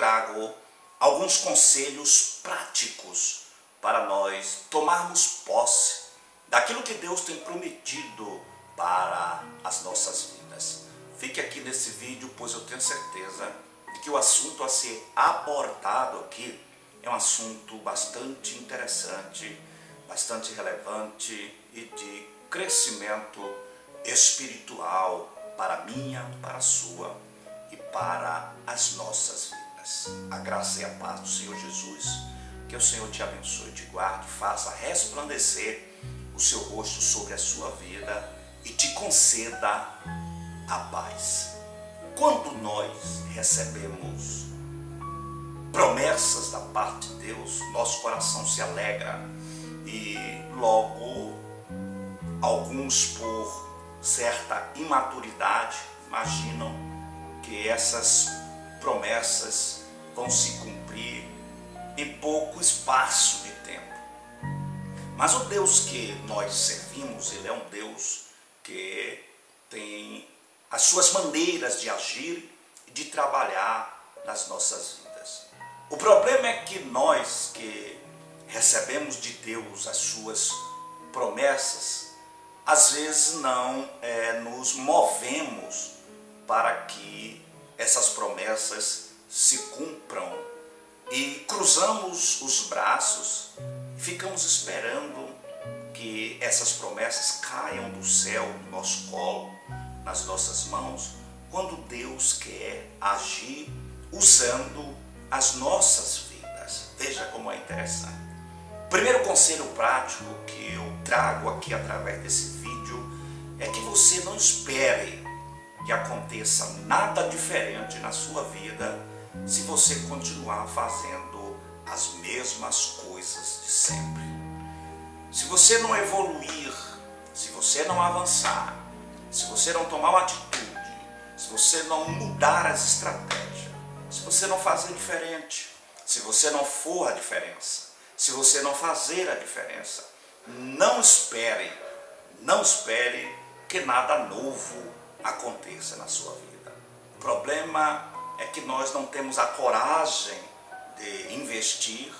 trago alguns conselhos práticos para nós tomarmos posse daquilo que Deus tem prometido para as nossas vidas. Fique aqui nesse vídeo, pois eu tenho certeza de que o assunto a ser abordado aqui é um assunto bastante interessante, bastante relevante e de crescimento espiritual para minha, para a sua e para as nossas vidas. A graça e a paz do Senhor Jesus, que o Senhor te abençoe, te guarde, faça resplandecer o seu rosto sobre a sua vida e te conceda a paz. Quando nós recebemos promessas da parte de Deus, nosso coração se alegra e logo alguns por certa imaturidade imaginam que essas promessas vão se cumprir em pouco espaço de tempo. Mas o Deus que nós servimos, ele é um Deus que tem as suas maneiras de agir e de trabalhar nas nossas vidas. O problema é que nós que recebemos de Deus as suas promessas, às vezes não é, nos movemos para que essas promessas se cumpram e cruzamos os braços, ficamos esperando que essas promessas caiam do céu no nosso colo, nas nossas mãos, quando Deus quer agir usando as nossas vidas. Veja como é interessante. Primeiro conselho prático que eu trago aqui através desse vídeo é que você não espere que aconteça nada diferente na sua vida se você continuar fazendo as mesmas coisas de sempre. Se você não evoluir, se você não avançar, se você não tomar uma atitude, se você não mudar as estratégias, se você não fazer diferente, se você não for a diferença, se você não fazer a diferença. Não espere, não espere que nada novo aconteça na sua vida. O problema é que nós não temos a coragem de investir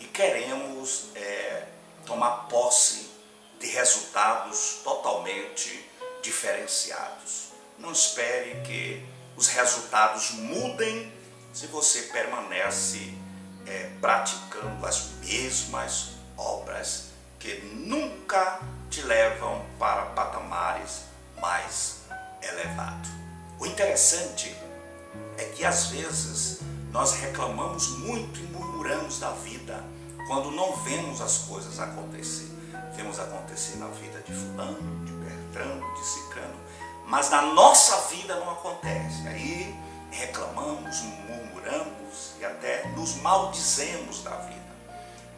e queremos é, tomar posse de resultados totalmente diferenciados. Não espere que os resultados mudem se você permanece é, praticando as mesmas obras que nunca te levam para patamares mais elevados. O interessante é que às vezes nós reclamamos muito e murmuramos da vida quando não vemos as coisas acontecer. Vemos acontecer na vida de fulano, de Bertrano, de Cicano, mas na nossa vida não acontece. Aí reclamamos, murmuramos e até nos maldizemos da vida.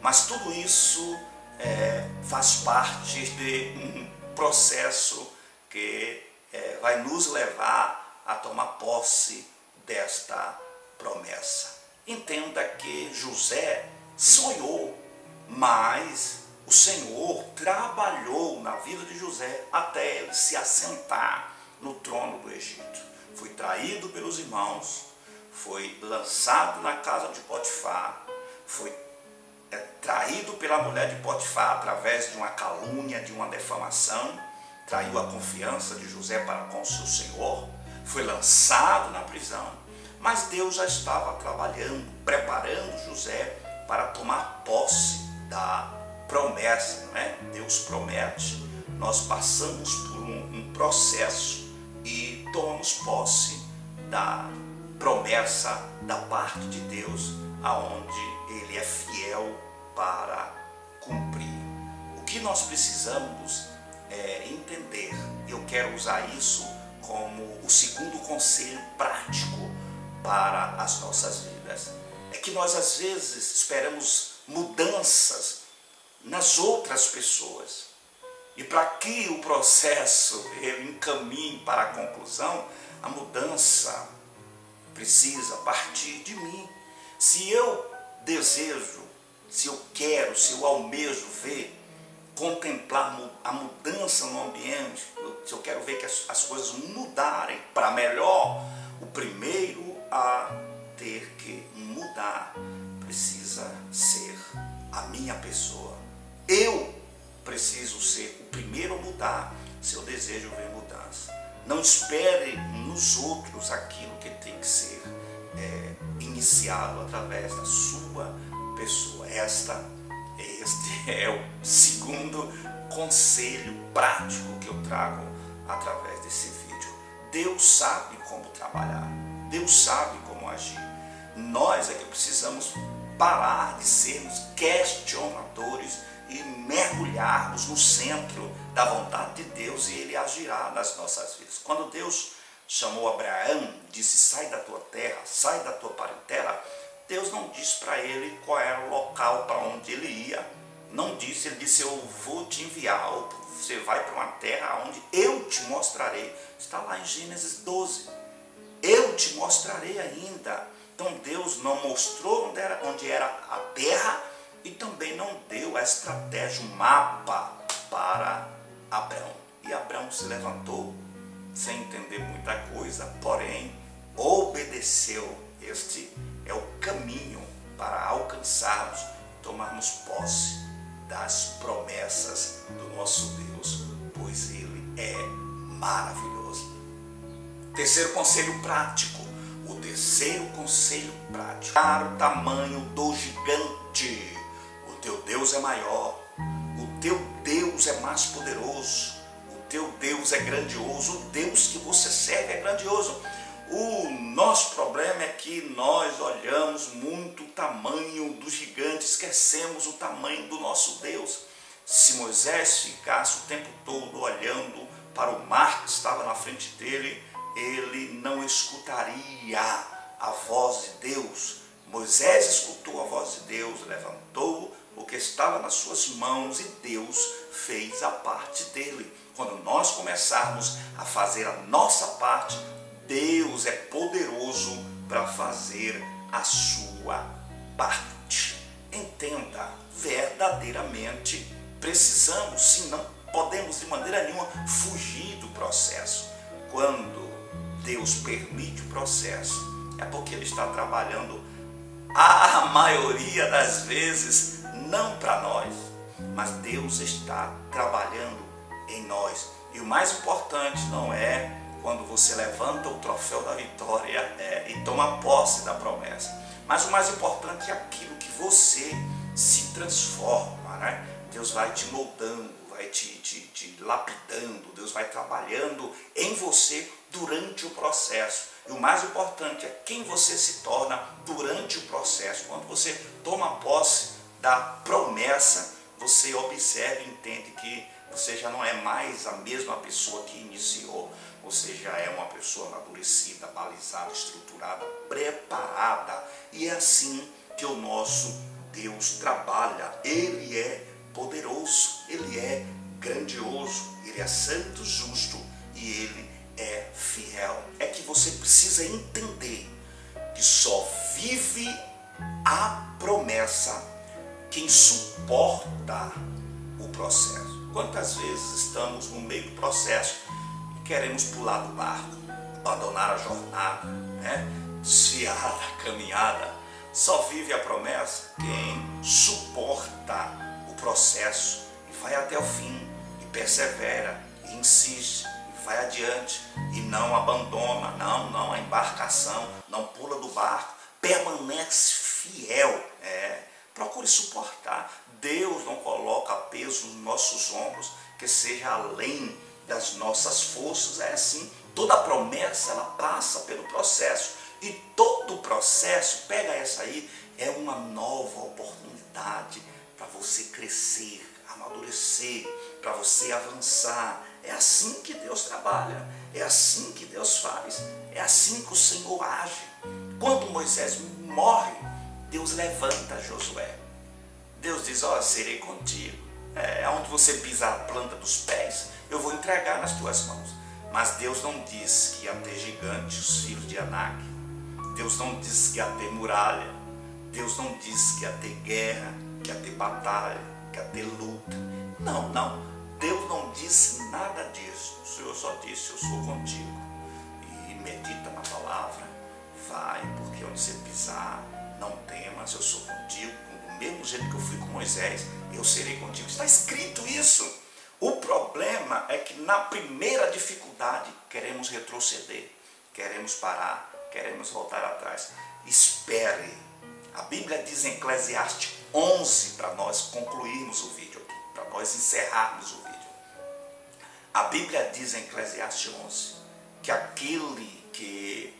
Mas tudo isso é, faz parte de um processo que é, vai nos levar a tomar posse desta promessa. Entenda que José sonhou, mas o Senhor trabalhou na vida de José até ele se assentar no trono do Egito foi traído pelos irmãos, foi lançado na casa de Potifar, foi é, traído pela mulher de Potifar através de uma calúnia, de uma defamação, traiu a confiança de José para com seu senhor, foi lançado na prisão, mas Deus já estava trabalhando, preparando José para tomar posse da promessa, não é? Deus promete, nós passamos por um, um processo e tomamos posse da promessa da parte de Deus, aonde Ele é fiel para cumprir. O que nós precisamos é entender, eu quero usar isso como o segundo conselho prático para as nossas vidas, é que nós às vezes esperamos mudanças nas outras pessoas e para que o processo ele encaminhe para a conclusão, a mudança precisa partir de mim. Se eu desejo, se eu quero, se eu almejo ver, contemplar a mudança no ambiente, se eu quero ver que as, as coisas mudarem para melhor, o primeiro a ter que mudar, precisa ser a minha pessoa. Eu preciso ser o primeiro a mudar se eu desejo ver mudança. Não espere nos outros aquilo que tem que ser é, iniciado através da sua pessoa. Esta, este é o segundo conselho prático que eu trago através desse vídeo. Deus sabe como trabalhar, Deus sabe como agir. Nós é que precisamos parar de sermos questionadores e mergulharmos no centro da vontade de Deus e Ele agirá nas nossas vidas. Quando Deus chamou Abraão, disse: Sai da tua terra, sai da tua parentela. Deus não disse para ele qual era o local para onde ele ia. Não disse, ele disse: Eu vou te enviar, você vai para uma terra onde eu te mostrarei. Está lá em Gênesis 12. Eu te mostrarei ainda. Então Deus não mostrou onde era, onde era a terra e também não deu a estratégia, o mapa para Abraão. E Abraão se levantou sem entender muita coisa, porém obedeceu. Este é o caminho para alcançarmos, tomarmos posse das promessas do nosso Deus, pois Ele é maravilhoso. Terceiro conselho prático. O terceiro conselho prático. Para o tamanho do gigante. O teu Deus é maior. O teu Deus é mais poderoso teu Deus é grandioso, o Deus que você serve é grandioso. O nosso problema é que nós olhamos muito o tamanho do gigante, esquecemos o tamanho do nosso Deus. Se Moisés ficasse o tempo todo olhando para o mar que estava na frente dele, ele não escutaria a voz de Deus. Moisés escutou a voz de Deus, levantou o que estava nas suas mãos e Deus fez a parte dele. Quando nós começarmos a fazer a nossa parte, Deus é poderoso para fazer a sua parte. Entenda, verdadeiramente precisamos, sim, não podemos de maneira nenhuma fugir do processo. Quando Deus permite o processo, é porque Ele está trabalhando a maioria das vezes não para nós, mas Deus está trabalhando em nós. E o mais importante não é quando você levanta o troféu da vitória é, e toma posse da promessa, mas o mais importante é aquilo que você se transforma, né? Deus vai te moldando, vai te, te, te lapidando, Deus vai trabalhando em você durante o processo. E o mais importante é quem você se torna durante o processo. Quando você toma posse da promessa, você observa e entende que você já não é mais a mesma pessoa que iniciou. Você já é uma pessoa amadurecida, balizada, estruturada, preparada. E é assim que o nosso Deus trabalha. Ele é poderoso, ele é grandioso, ele é santo, justo e ele é fiel. É que você precisa entender que só vive a promessa quem suporta o processo. Quantas vezes estamos no meio do processo queremos pular do barco, abandonar a jornada, né? desfiar da caminhada? Só vive a promessa quem suporta o processo e vai até o fim, e persevera, e insiste, e vai adiante, e não abandona, não, não, a embarcação, não pula do barco, permanece fiel. É, procure suportar. Deus não coloca peso nos nossos ombros que seja além das nossas forças. É assim. Toda promessa ela passa pelo processo. E todo processo, pega essa aí, é uma nova oportunidade para você crescer, amadurecer, para você avançar. É assim que Deus trabalha, é assim que Deus faz, é assim que o Senhor age. Quando Moisés morre, Deus levanta Josué. Deus diz: Ó, oh, serei contigo. É, onde você pisar a planta dos pés, eu vou entregar nas tuas mãos. Mas Deus não diz que ia ter gigantes, os filhos de Anak. Deus não diz que ia ter muralha. Deus não diz que ia ter guerra, que ia ter batalha, que ia ter luta. Não, não. Deus não disse nada disso. O Senhor só disse: Eu sou contigo. E medita na palavra. Vai, porque onde você pisar, não tem mas eu sou contigo, do mesmo jeito que eu fui com Moisés, eu serei contigo. Está escrito isso. O problema é que na primeira dificuldade queremos retroceder, queremos parar, queremos voltar atrás. Espere. A Bíblia diz em Eclesiastes 11 para nós concluirmos o vídeo aqui, para nós encerrarmos o vídeo. A Bíblia diz em Eclesiastes 11 que aquele que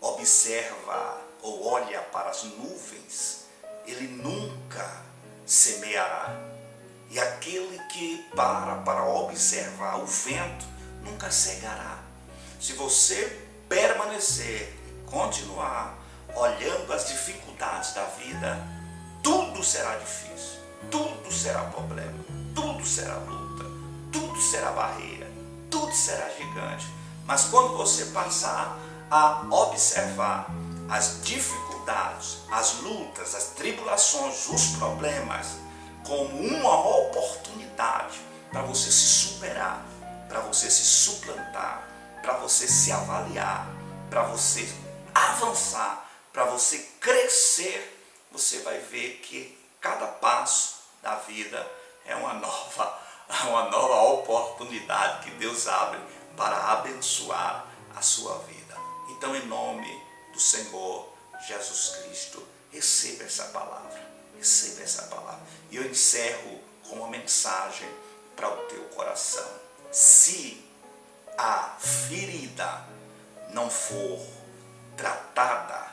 observa ou olha para as nuvens, ele nunca semeará. E aquele que para para observar o vento, nunca cegará. Se você permanecer e continuar olhando as dificuldades da vida, tudo será difícil, tudo será problema, tudo será luta, tudo será barreira, tudo será gigante. Mas quando você passar a observar as dificuldades, as lutas, as tribulações, os problemas, como uma oportunidade para você se superar, para você se suplantar, para você se avaliar, para você avançar, para você crescer, você vai ver que cada passo da vida é uma nova, uma nova oportunidade que Deus abre para abençoar a sua vida. Então, em nome do Senhor Jesus Cristo, receba essa palavra, receba essa palavra. E eu encerro com uma mensagem para o teu coração. Se a ferida não for tratada,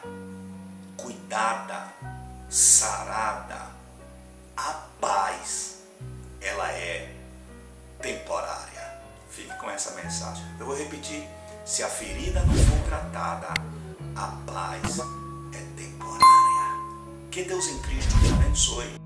cuidada, sarada, a paz, ela é temporária. Fique com essa mensagem. Eu vou repetir. Se a ferida não for tratada, a paz é temporária. Que Deus em Cristo te abençoe.